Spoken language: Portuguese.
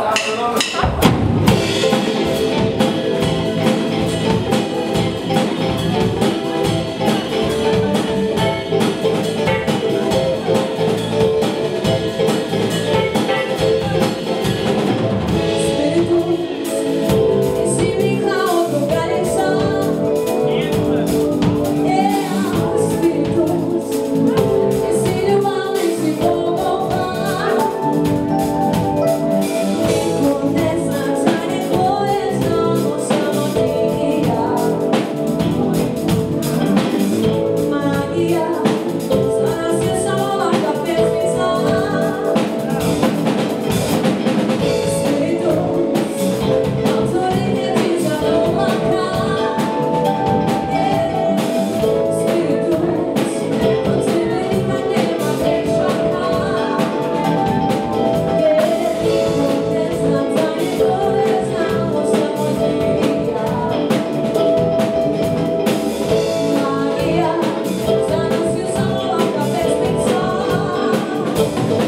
Ó. go, go.